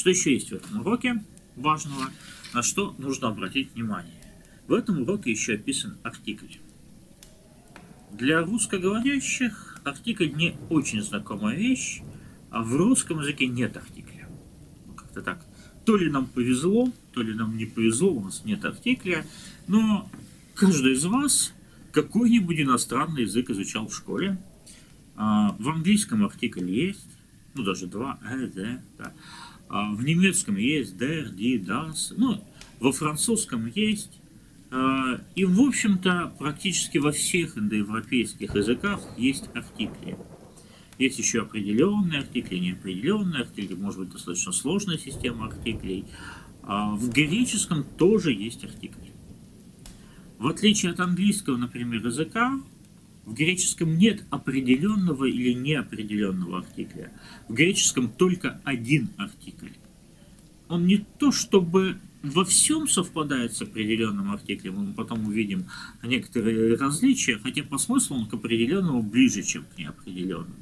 Что еще есть в этом уроке важного, на что нужно обратить внимание? В этом уроке еще описан артикль. Для русскоговорящих артикль не очень знакомая вещь, а в русском языке нет артикля. Ну, как-то так. То ли нам повезло, то ли нам не повезло, у нас нет артикля, но каждый из вас какой-нибудь иностранный язык изучал в школе. А, в английском артикль есть, ну даже два, э, the, да. А в немецком есть der, die, das, ну, во французском есть. А, и, в общем-то, практически во всех индоевропейских языках есть артикли. Есть еще определенные артикли, неопределенные артикли, может быть, достаточно сложная система артиклей. А в греческом тоже есть артикли. В отличие от английского, например, языка, в греческом нет определенного или неопределенного артикля. В греческом только один артикль. Он не то чтобы во всем совпадает с определенным артиклем, мы потом увидим некоторые различия, хотя по смыслу он к определенному ближе, чем к неопределенному.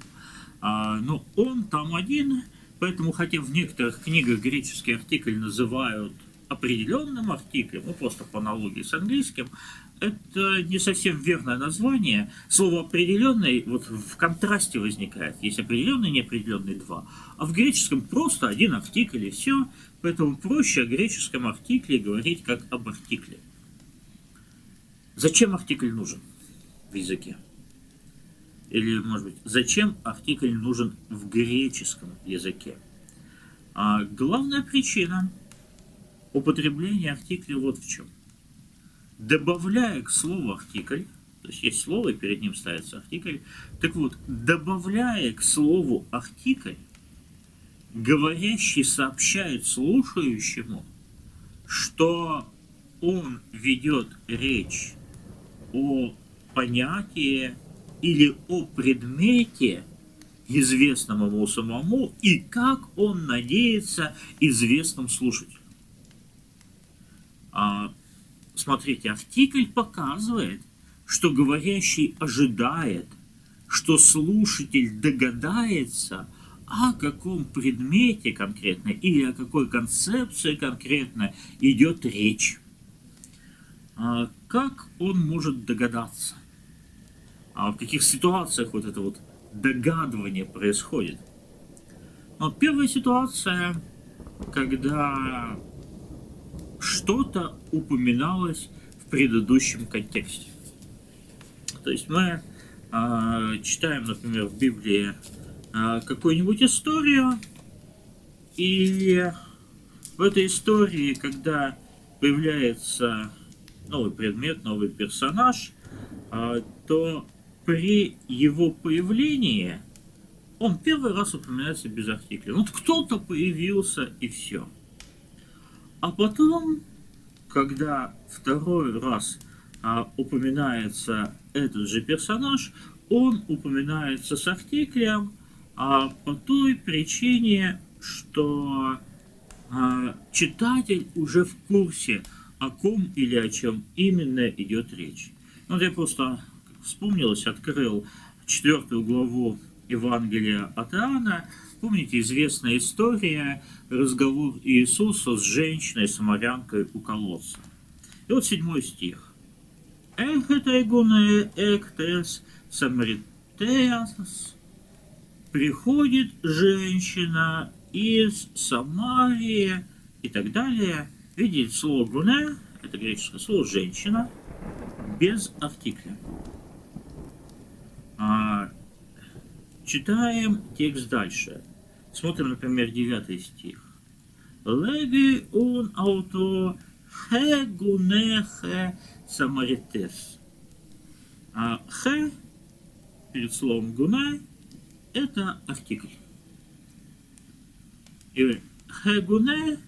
А, но он там один, поэтому хотя в некоторых книгах греческий артикль называют определенным артиклем, ну просто по аналогии с английским, это не совсем верное название. Слово определенный вот в контрасте возникает. Есть определенный неопределенный два. А в греческом просто один артикль и все. Поэтому проще о греческом артикле говорить как об артикле. Зачем артикль нужен в языке? Или, может быть, зачем артикль нужен в греческом языке? А главная причина употребления артикля вот в чем. Добавляя к слову артикль, то есть есть слово, и перед ним ставится артикль, так вот, добавляя к слову артикль, говорящий сообщает слушающему, что он ведет речь о понятии или о предмете, известном ему самому, и как он надеется известным слушателю. А, смотрите, артикль показывает, что говорящий ожидает, что слушатель догадается, о каком предмете конкретно или о какой концепции конкретно идет речь. А как он может догадаться? а в каких ситуациях вот это вот догадывание происходит. Но первая ситуация, когда что-то упоминалось в предыдущем контексте. То есть мы э, читаем, например, в Библии э, какую-нибудь историю, и в этой истории, когда появляется новый предмет, новый персонаж, э, то при его появлении он первый раз упоминается без артикля. Вот кто-то появился и все. А потом, когда второй раз а, упоминается этот же персонаж, он упоминается с артиклем а, по той причине, что а, читатель уже в курсе, о ком или о чем именно идет речь. Вот я просто вспомнилось, открыл четвертую главу Евангелия от Иоанна. Помните известная история, разговор Иисуса с женщиной-самарянкой у колодца. И вот седьмой стих. Эх, это игуне эктес самаритеас. Приходит женщина из Самарии и так далее. Видите, слово гуне, это греческое слово женщина, без артикля. А, читаем текст дальше. Смотрим, например, 9 стих. Леги он ауто хегунехе самаритес. А хе перед словом гуне это артикль. И хегуне,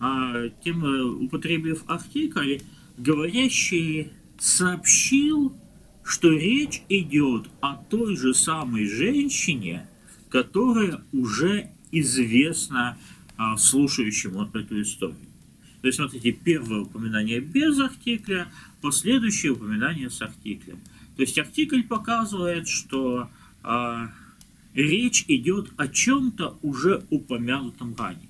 а, тем э, употребив артикль, говорящий сообщил что речь идет о той же самой женщине, которая уже известна а, слушающему эту историю. То есть, смотрите, первое упоминание без артикля, последующее упоминание с артиклем. То есть артикль показывает, что а, речь идет о чем-то уже упомянутом ранее.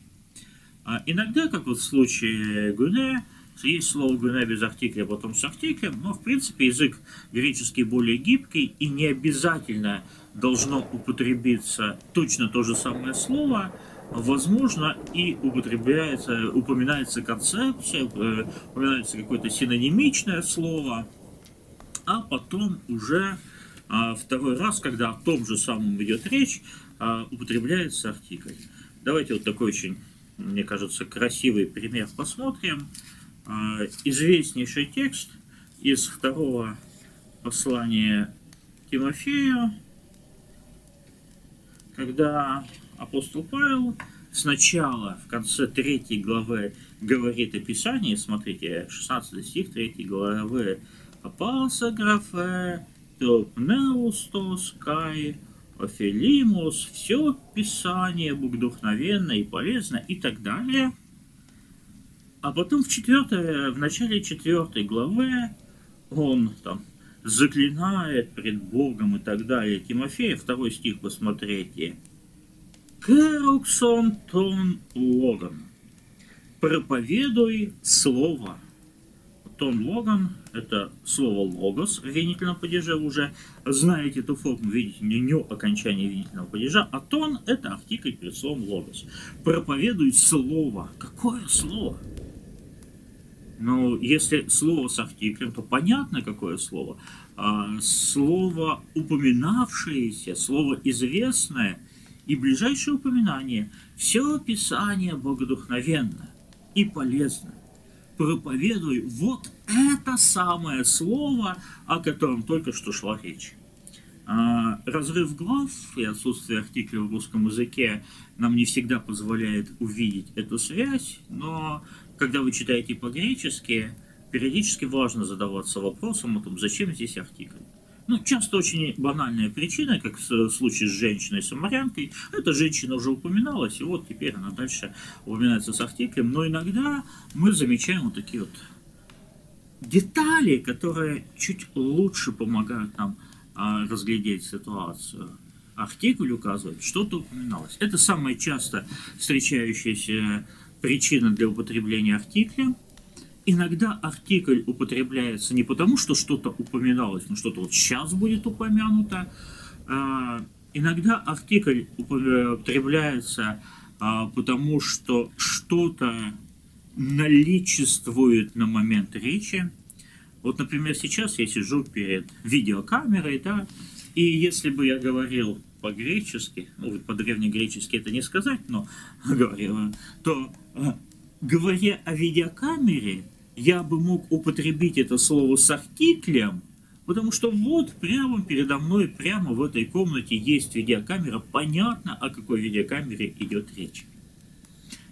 А иногда, как вот в случае Гуне, есть слово Гуне без артикля, потом с артиклем, но в принципе язык греческий более гибкий и не обязательно должно употребиться точно то же самое слово, возможно, и употребляется, упоминается концепция, э, упоминается какое-то синонимичное слово, а потом уже а, второй раз, когда о том же самом идет речь, а, употребляется артикль. Давайте вот такой очень, мне кажется, красивый пример посмотрим. А, известнейший текст из второго послания Тимофею, когда апостол Павел сначала в конце третьей главы говорит о Писании, смотрите, 16 стих 3 главы, «Апасаграфе, теопнеустос, кай, офелимус, все Писание вдохновенно и полезно» и так далее. А потом в, четвертой, в начале четвертой главы он там заклинает пред Богом и так далее. Тимофея, второй стих посмотрите. Керуксон тон логан. Проповедуй слово. Тон логан – это слово логос в винительном падеже. Уже знаете эту форму, видите, не ню окончание винительного падежа. А тон – это артикль перед словом логос. Проповедуй слово. Какое слово? Ну, если слово с артиклем, то понятно, какое слово. А, слово упоминавшееся, слово известное – и ближайшее упоминание. Все Писание богодухновенно и полезно. Проповедуй вот это самое слово, о котором только что шла речь. А, разрыв глав и отсутствие артикля в русском языке нам не всегда позволяет увидеть эту связь, но когда вы читаете по-гречески, периодически важно задаваться вопросом о том, зачем здесь артикль. Ну, часто очень банальная причина, как в случае с женщиной-самарянкой. Эта женщина уже упоминалась, и вот теперь она дальше упоминается с артиклем. Но иногда мы замечаем вот такие вот детали, которые чуть лучше помогают нам а, разглядеть ситуацию. Артикль указывает, что-то упоминалось. Это самая часто встречающаяся причина для употребления артикля – иногда артикль употребляется не потому, что что-то упоминалось, но что-то вот сейчас будет упомянуто. А, иногда артикль употребляется а, потому, что что-то наличествует на момент речи. Вот, например, сейчас я сижу перед видеокамерой, да, и если бы я говорил по-гречески, ну, по-древнегречески это не сказать, но говорил, то говоря о видеокамере, я бы мог употребить это слово с артиклем, потому что вот прямо передо мной, прямо в этой комнате есть видеокамера, понятно, о какой видеокамере идет речь.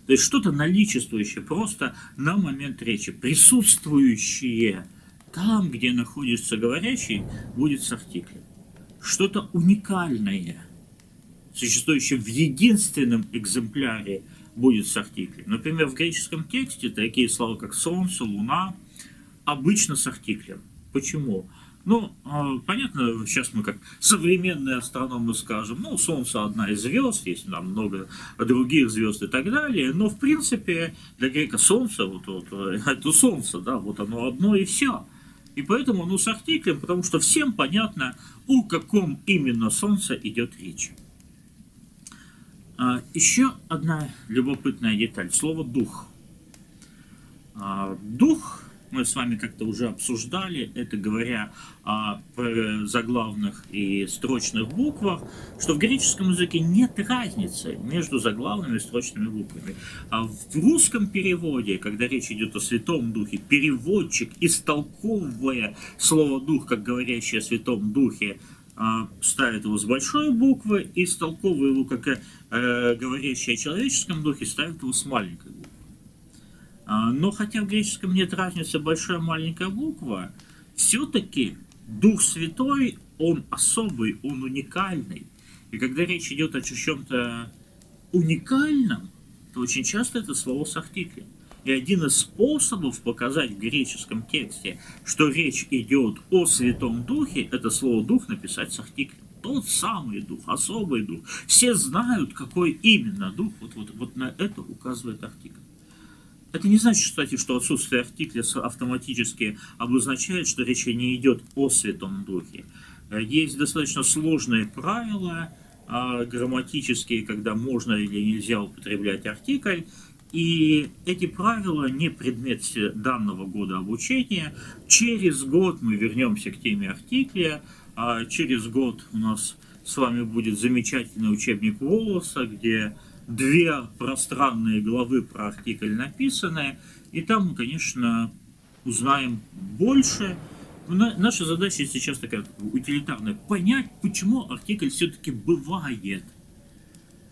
То есть что-то наличествующее просто на момент речи, присутствующее там, где находится говорящий, будет с артиклем. Что-то уникальное, существующее в единственном экземпляре – будет с артиклем. Например, в греческом тексте такие слова, как солнце, луна, обычно с артиклем. Почему? Ну, а, понятно, сейчас мы как современные астрономы скажем, ну, Солнце одна из звезд, есть там много других звезд и так далее, но, в принципе, для грека Солнце, вот, вот это Солнце, да, вот оно одно и все. И поэтому оно с артиклем, потому что всем понятно, о каком именно Солнце идет речь. А, еще одна любопытная деталь. Слово «дух». А, дух мы с вами как-то уже обсуждали, это говоря о заглавных и строчных буквах, что в греческом языке нет разницы между заглавными и строчными буквами. А в русском переводе, когда речь идет о Святом Духе, переводчик, истолковывая слово «дух», как говорящее о Святом Духе, а, ставит его с большой буквы и истолковывая его как э, о человеческом духе, ставит его с маленькой буквы. А, но хотя в греческом нет разницы большая маленькая буква, все-таки Дух Святой, он особый, он уникальный. И когда речь идет о чем-то уникальном, то очень часто это слово с артиклем. И один из способов показать в греческом тексте, что речь идет о Святом Духе, это слово «дух» написать с артиклем. Тот самый дух, особый дух. Все знают, какой именно дух. Вот, вот, вот на это указывает артикль. Это не значит, кстати, что отсутствие артикля автоматически обозначает, что речь не идет о Святом Духе. Есть достаточно сложные правила, а, грамматические, когда можно или нельзя употреблять артикль, и эти правила не предмет данного года обучения. Через год мы вернемся к теме артикля, а через год у нас с вами будет замечательный учебник Волоса, где две пространные главы про артикль написаны, и там мы, конечно, узнаем больше, наша задача сейчас такая утилитарная. Понять, почему артикль все-таки бывает.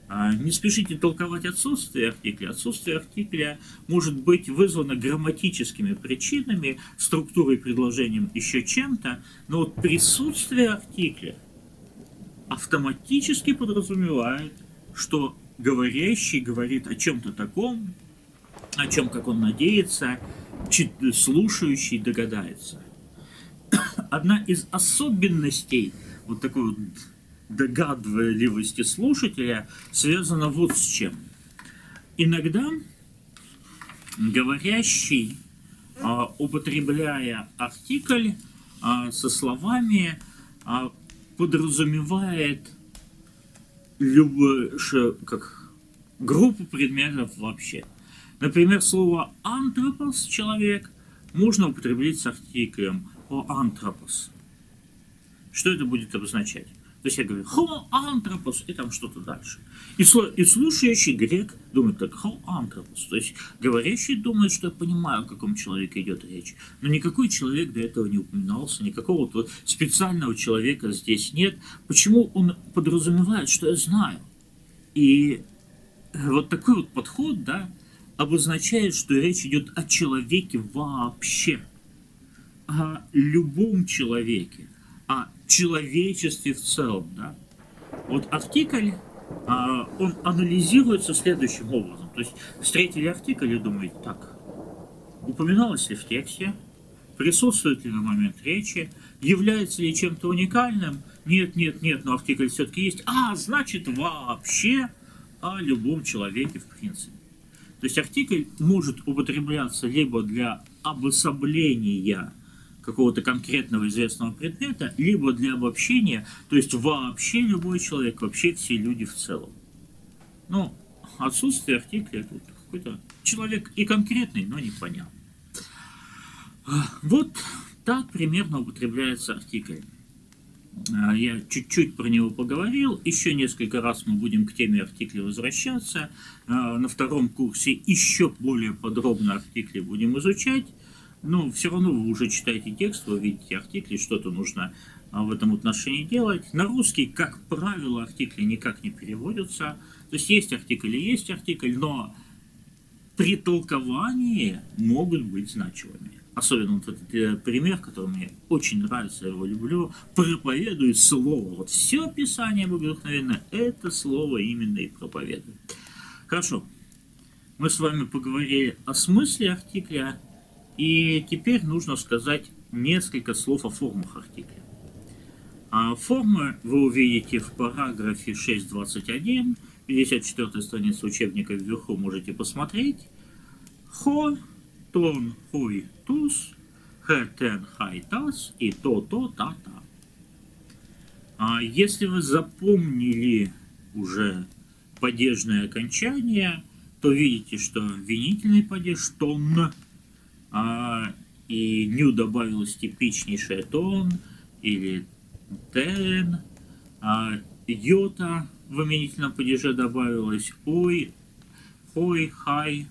А, не спешите толковать отсутствие артикля. Отсутствие артикля может быть вызвано грамматическими причинами, структурой предложением, еще чем-то, но вот присутствие артикля автоматически подразумевает, что говорящий говорит о чем-то таком, о чем, как он надеется, слушающий догадается одна из особенностей вот такой вот догадливости слушателя связана вот с чем. Иногда говорящий, а, употребляя артикль а, со словами, а, подразумевает любую, как группу предметов вообще. Например, слово «антропос» – человек можно употреблять с артиклем о антропос. Что это будет обозначать? То есть я говорю homo anthropos и там что-то дальше. И, и слушающий грек думает так homo anthropos. То есть говорящий думает, что я понимаю, о каком человеке идет речь. Но никакой человек до этого не упоминался, никакого вот специального человека здесь нет. Почему он подразумевает, что я знаю? И вот такой вот подход, да, обозначает, что речь идет о человеке вообще – о любом человеке, о человечестве в целом. Да? Вот артикль, а, он анализируется следующим образом. То есть встретили артикль и думаете, так, упоминалось ли в тексте, присутствует ли на момент речи, является ли чем-то уникальным, нет, нет, нет, но артикль все-таки есть, а, значит, вообще о любом человеке в принципе. То есть артикль может употребляться либо для обособления какого-то конкретного известного предмета, либо для обобщения, то есть вообще любой человек, вообще все люди в целом. Ну, отсутствие артикля тут какой-то человек и конкретный, но непонятный. Вот так примерно употребляется артикль. А, я чуть-чуть про него поговорил, еще несколько раз мы будем к теме артиклей возвращаться. А, на втором курсе еще более подробно артикли будем изучать. Ну, все равно вы уже читаете текст, вы видите артикли, что-то нужно а, в этом отношении делать. На русский, как правило, артикли никак не переводятся. То есть есть артикль и есть артикль, но при толковании могут быть значимыми. Особенно вот этот э, пример, который мне очень нравится, я его люблю, проповедует слово. Вот все Писание Богословенно, это слово именно и проповедует. Хорошо, мы с вами поговорили о смысле артикля, и теперь нужно сказать несколько слов о формах артикля. А формы вы увидите в параграфе 6.21, 54 страница учебника вверху можете посмотреть. Хо, тон, хуй, туз, хэ, тен, хай, тас и то, то, та, та. А если вы запомнили уже падежное окончание, то видите, что винительный падеж тон – а, и ню добавилось типичнейшее тон или тен, а, йота в именительном падеже добавилось ой, хой, хай,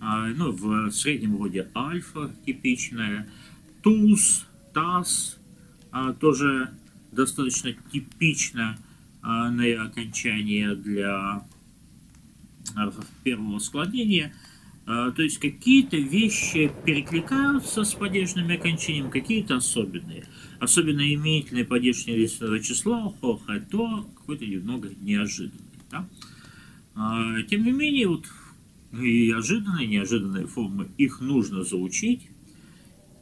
а, ну, в среднем роде альфа типичная, туз, тас, а, тоже достаточно типично а, окончание для а, первого а, то есть какие-то вещи перекликаются с падежным окончанием, какие-то особенные. Особенно именительное падежное личного числа, хоха, то какой-то немного неожиданный. Да? А, тем не менее, вот и ожиданные, неожиданные формы, их нужно заучить.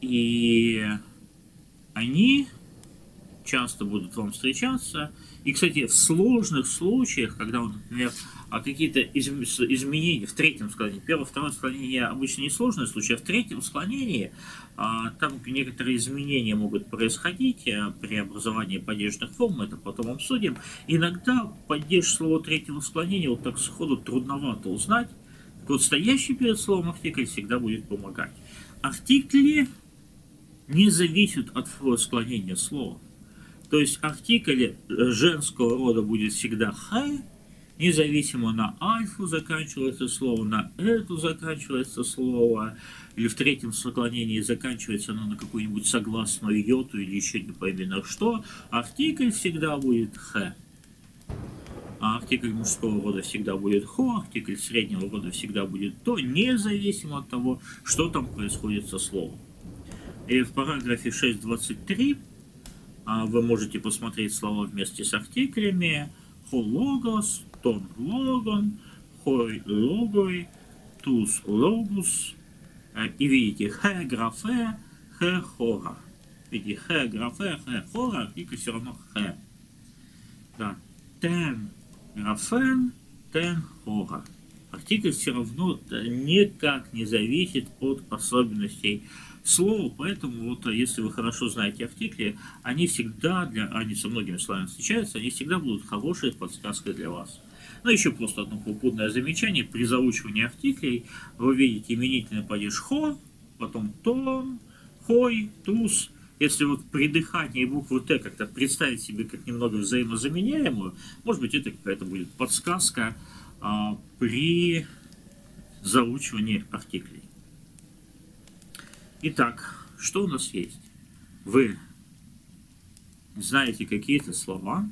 И они часто будут вам встречаться. И, кстати, в сложных случаях, когда, например, а какие-то изменения в третьем склонении, первое, второе склонение обычно не сложные случаи, а в третьем склонении а, там некоторые изменения могут происходить а, при образовании падежных форм, это потом обсудим. Иногда падеж слова третьего склонения вот так сходу трудновато узнать. Вот, стоящий перед словом артикль всегда будет помогать. Артикли не зависят от склонения слова. То есть артикль женского рода будет всегда «х», независимо на альфу заканчивается слово, на эту заканчивается слово, или в третьем склонении заканчивается оно на какую-нибудь согласную йоту или еще не пойми на что, артикль всегда будет «х». А артикль мужского рода всегда будет «хо», артикль среднего рода всегда будет «τό», независимо от того, что там происходит со словом. И в параграфе 6.23 а, вы можете посмотреть слова вместе с артиклями хологос, тон логон, хой логой, туз логус. А, и видите хэ графе, хэ хора. Видите, хэ графе, хэ хора, артикль все равно хэ. Да. Тен графен, тен хора. Артикль все равно никак не зависит от особенностей слово, поэтому вот э, если вы хорошо знаете артикли, они всегда, для, они со многими словами встречаются, они всегда будут хорошей подсказкой для вас. Ну, еще просто одно попутное замечание. При заучивании артиклей вы видите именительный падеж хо, потом тон, хой, туз. Если вот при дыхании буквы Т как-то представить себе как немного взаимозаменяемую, может быть, это какая-то будет подсказка а, при заучивании артиклей. Итак, что у нас есть? Вы знаете какие-то слова,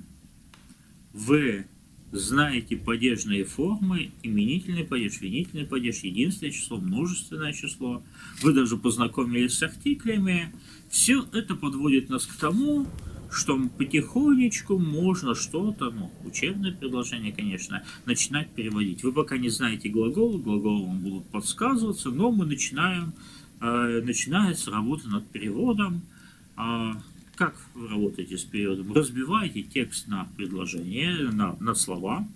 вы знаете падежные формы, именительный падеж, винительный падеж, единственное число, множественное число, вы даже познакомились с артиклями. Все это подводит нас к тому, что потихонечку можно что-то, ну, учебное предложение, конечно, начинать переводить. Вы пока не знаете глаголы, глаголы вам будут подсказываться, но мы начинаем Э, начинается работа над переводом. А как вы работаете с переводом? Разбиваете текст на предложение, на, на слова.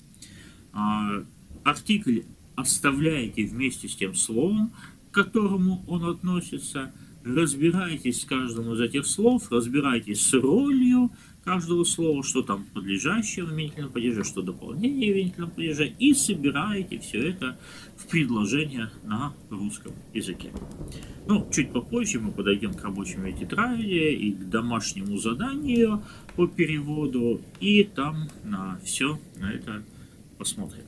А, артикль оставляете вместе с тем словом, к которому он относится. Разбирайтесь с каждым из этих слов, разбирайтесь с ролью каждого слова, что там подлежащее в именительном падеже, что дополнение в именительном падеже, и собираете все это в предложение на русском языке. Ну, чуть попозже мы подойдем к рабочей тетради и к домашнему заданию по переводу, и там на все на это посмотрим.